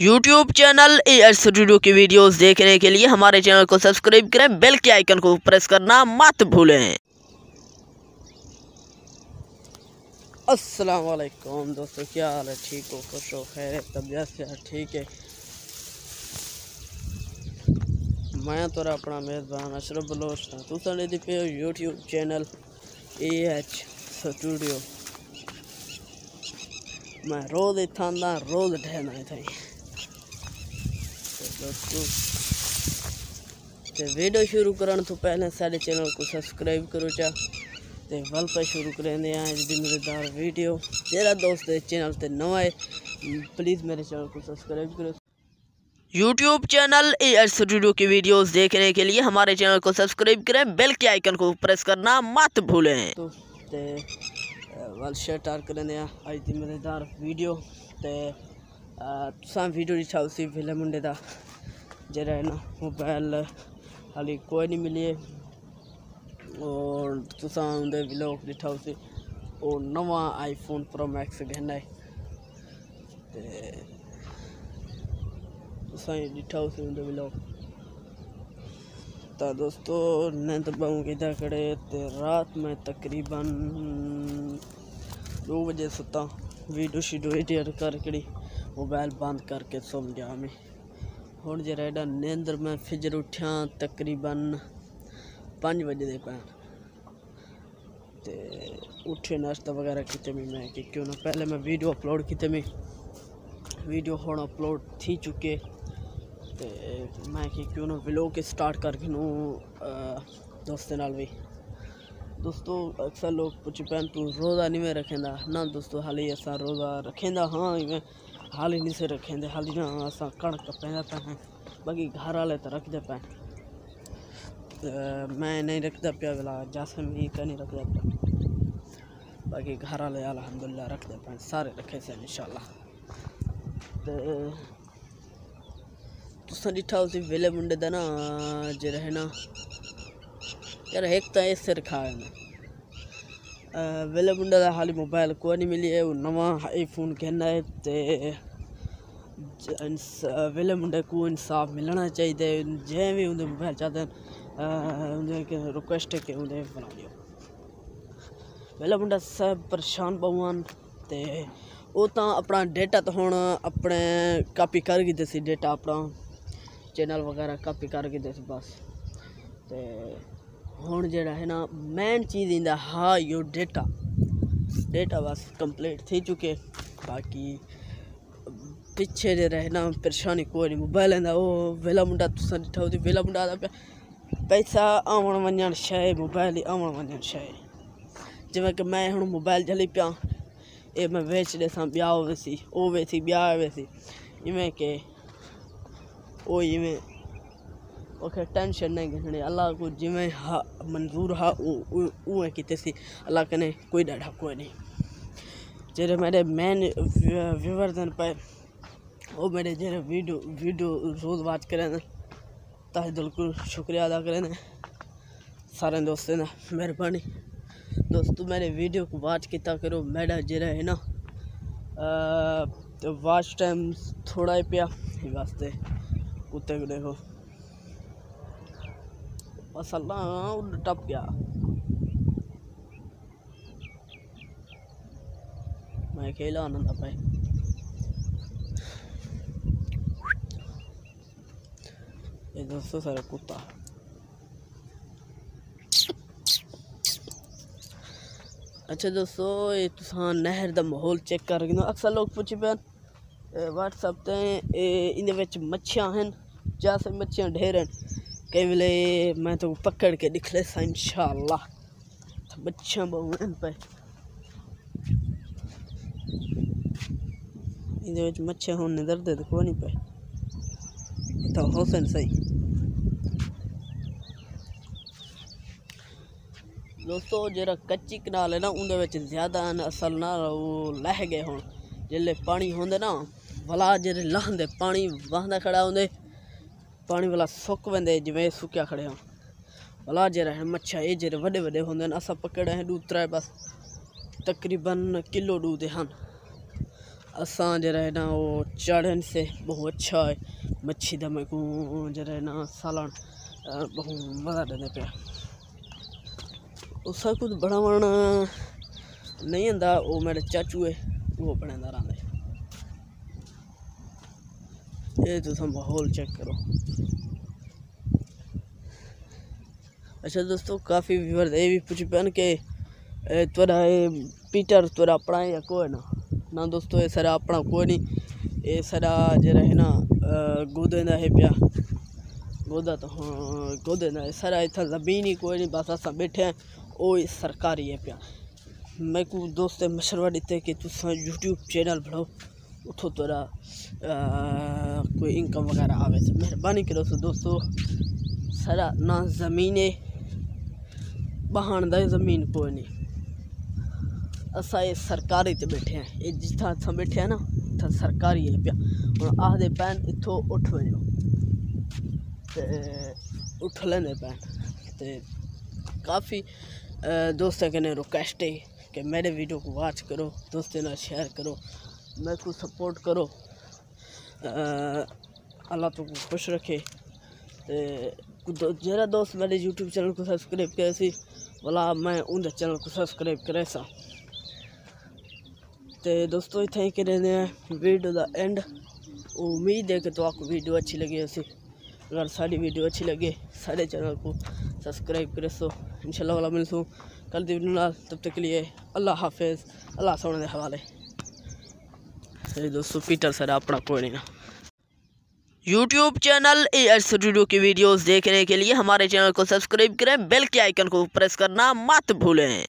YouTube channel A studio की videos देखने के लिए हमारे चैनल को सब्सक्राइब करें बेल के आइकन को प्रेस करना मत भूलें। अस्सलाम वालेकुम दोस्तों, क्या हाल है? ठीक हो? खुश हो? खैर तबीयत क्या? ठीक है? मैं तो अपना मेज़बान अशरफ बलोच हाँ तुस पे YouTube channel A H studio मैं रोज़ आंदा रोज़ ठहना इत्थै ते वीडियो शुरू करने तो पहले सारे चैनल को सब्सक्राइब करो चा ते वल पे शुरू करेंगे अज मज़ेदार वीडियो जेड़ा दोस्त इस चैनल ते नवा है प्लीज़ मेरे चैनल को सब्सक्राइब करो YouTube channel A H studio की वीडियोस देखने के लिए हमारे चैनल को सब्सक्राइब करें बेल के आइकन को प्रेस करना मत भूलें तो वल स्टार्ट करेंगे अज दी मज़ेदार वीडियो ते वीडियो दिखा उसी वेले मुंडे दा जेह्ड़ा है ना मोबाइल हाली कोई नहीं मिली और तुसां उं'दे व्लॉग दिक्खा उसी ओह् नमां आईफोन प्रो मैक्स गहना है। ते तुसां उसी उं'दे व्लॉग तो दोस्तों नींद पाऊँ किधर खड़े ते रात में तकरीबन दो बजे सुता, वीडियो शीडियो एडिट करके, मोबाइल बंद करके सो गया मैं हूँ जरा नींदर मैं फिजर उठा तकरीबन पाँच बजे दे पैन ते उठे नाश्ता वगैरह किते मैं मैं कि क्यों ना पहले मैं वीडियो अपलोड किते मैं वीडियो हूँ अपलोड थी चुके ते मैं कि क्यों ना व्लॉग स्टार्ट करके नू दोस्तें भी दोस्तों अक्सर लोग पुछ पैन तू रोज़ा नहीं में रखेंदा ना दोस्तों हाली असा रोज़ा रखेंदा हाँ मैं हाली नहीं से रखेंदे हाली ना असा कणक पैदा पैन बाकी घर वाले तो रखते पैन मैं नहीं रखता पिया वाला जासम ही का नहीं रखता पिया बाकी घर वाले अलहमदुल्ला रखते पैन सारे रखे से इंशाल्लाह। ते, तुसा दिठा उसी वेले मुंडे दा ना, जे रहे ना, यार एक तो ऐसे रखा है ਵੇਲੇ ਮੁੰਡੇ ਦਾ ਹਾਲੀ ਮੋਬਾਈਲ ਕੋਈ ਨਹੀਂ ਮਿਲਿਆ ਉਹ ਨਵਾਂ ਆਈਫੋਨ ਕਹਿੰਦਾ ਹੈ ਤੇ ਵੇਲੇ ਮੁੰਡੇ ਕੋ ਇਨਸਾਫ ਮਿਲਣਾ ਚਾਹੀਦਾ ਜੇ ਵੀ ਉਹਦੇ ਮੋਬਾਈਲ ਚਾਹਦੇ ਉਹਦੇ ਕੇ ਰਿਕੁਐਸਟ ਹੈ ਕਿ ਉਹਦੇ ਬਣਾ ਲਿਓ ਵੇਲੇ ਮੁੰਡਾ ਸਭ ਪਰੇਸ਼ਾਨ ਬਵਾਨ ਤੇ ਉਹ ਤਾਂ ਆਪਣਾ ਡੇਟਾ ਤਾਂ ਹੁਣ ਆਪਣੇ ਕਾਪੀ ਕਰ ਗਏ ਸੀ ਡੇਟਾ ਆਪਣਾ ਚੈਨਲ ਵਗੈਰਾ ਕਾਪੀ ਕਰ ਗਏ ਸੀ ਬਸ ਤੇ ਹੁਣ ਜਿਹੜਾ ਹੈ ਨਾ ਮੇਨ ਚੀਜ਼ ਇੰਦਾ ਹਾ ਯੋ ਡੇਟਾ ਡੇਟਾ ਬਸ ਕੰਪਲੀਟ થઈ ਚੁੱਕੇ। ਬਾਕੀ, ਪਿੱਛੇ ਜੇ ਰਹੇ ਪਰੇਸ਼ਾਨੀ ਕੋਈ ਨਹੀਂ ਮੋਬਾਈਲ ਦਾ ਉਹ ਵੇਲਾ ਮੁੰਡਾ ਤੁਸੀਂ ਡਿਠਾ ਉਹਦੀ ਵੇਲਾ ਮੁੰਡਾ ਦਾ ਪੈਸਾ ਆਉਣ ਵੰਜਣ ਸ਼ਾਇ ਮੋਬਾਈਲ ਹੀ ਆਉਣ ਵੰਜਣ ਸ਼ੈ। ਜਿਵੇਂ ਕਿ ਮੈਂ ਹੁਣ ਮੋਬਾਈਲ ਜਲੀ ਪਿਆ, ਇਹ ਮੈਂ ਵੇਚ ਸਾਂ, ਵਿਆਹ ਹੋਵੇ ਸੀ, ਉਹ ਵੇ ਸੀ, ਵਿਆਹ ਹੋਵੇ ਸੀ। ਇਵੇਂ ਕਿ, ਉਹ ਇਵੇਂ ओके टेंशन नहीं घटने अल्लाह को जिमें हा, मंजूर हा कीते सी अल्लाह कने कोई डाढ़ा कोई नहीं। जेरे मेरे मेन व्यूवर्स पे, वो मेरे जेरे वीडियो वीडियो रोज़ वाच करें दिल को शुक्रिया अदा करें सारे दोस्तों ने, मेहरबानी। दोस्तों मेरे वीडियो को वाच किया करो, मेरा जरा है ना तो वाच टाइम थोड़ा ही पिया वास्ते, कुत्ते को देखो। मसाला टप गया मैं खेला आनंद भाई ये दोस्तों सारा कुत्ता अच्छा दोस्तों, ये तुसा नहर का माहौल चेक कर रहे अक्सर लोग पुछ पे व्हाट्सएप ते इन मच्छियाँ हैं जैसे मच्छियाँ ढेर हैं? कई बोले मैं तो पकड़ के दिखले सा हाँ इंशाल्लाह। तो बच्चा बहुन पे। इन मच्छे होने दर्द तो को नहीं पे। तो हुसन सही। दोस्तों, जरा कच्ची कनाल है ना उन ज़्यादा असल ना वो लह गए होन ज़िले पानी होंदे ना भला जेरे लहंदे पानी वहदा खड़ा होंदे। ਪਾਣੀ ਵਹਦਾ ਖੜਾ ਹੁੰਦੇ पानी वाला सुक वेंदे जिवें सुक्या खड़े होन भला जरा मच्छा ये जेरे वड्डे वड्डे होंदे न असां पकड़े हैं दूध त्रै बस तकरीबन किलो दूध हैं असां जरा है ना वो चढ़न से बहुत अच्छा है मच्छी दमे को जरा है ना सालन बहुत मज़ा देने पे उस कुछ बड़ा बड़ा नहीं होंदा वो मेरे चाचू है वो बनांदा रहा ये तुम माहौल चेक करो। अच्छा दोस्तों, काफ़ी व्यूवर ये भी पूछ पैन के थोड़ा पीटर थोड़ा अपना या कोई ना? ना दोस्तों, ये सारा अपना कोई नहीं, ये सारा जरा है ना गोदे है पिया। गोदा तो हाँ गोदे का सारा इतना ज़मीन ही कोई नहीं, बस अस बैठे हैं वो सरकारी है पिया। मैं को दोस्त मशवरा दिते कि तुस यूट्यूब चैनल बढ़ाओ उठो तोरा कोई इनकम वगैरह आवे तो मेहरबानी करो। सो दोस्तों, सारा ना ज़मीन, बहान ज़मीन कोई नहीं। असा ये सरकारी ते बैठे हैं। ये जिथा असां बैठे हैं ना इतना सरकारी है पिया। हूँ आखदे पैन इत्थों उठ वजो ते उठ लेंदे पैन ते काफ़ी दोस्तें कन्नै रिक्वेस्ट है कि मेरे वीडियो को वॉच करो, दोस्तों ना शेयर करो। मेरे को सपोर्ट करो। अल्लाह तुमको खुश रखे। तो जरा दोस्त मेरे यूट्यूब चैनल को सब्सक्राइब करे सी। भला मैं उनके चैनल को सब्सक्राइब करे सा। तो दोस्तों इतना ही करें वीडियो का एंड उम्मीद है कि तो आपको वीडियो अच्छी लगी ऐसी अगर सारी वीडियो अच्छी लगे सारे चैनल को सब्सक्राइब करे सो। इंशाल्लाह वाला मिल सो कल दी वीडियो तब तक के लिए अल्लाह हाफिज़। अल्लाह सोने के हवाले। दोस्तों पीटर सर अपना कोई नहीं यूट्यूब चैनल ए स्टूडियो की वीडियोस देखने के लिए हमारे चैनल को सब्सक्राइब करें बेल के आइकन को प्रेस करना मत भूलें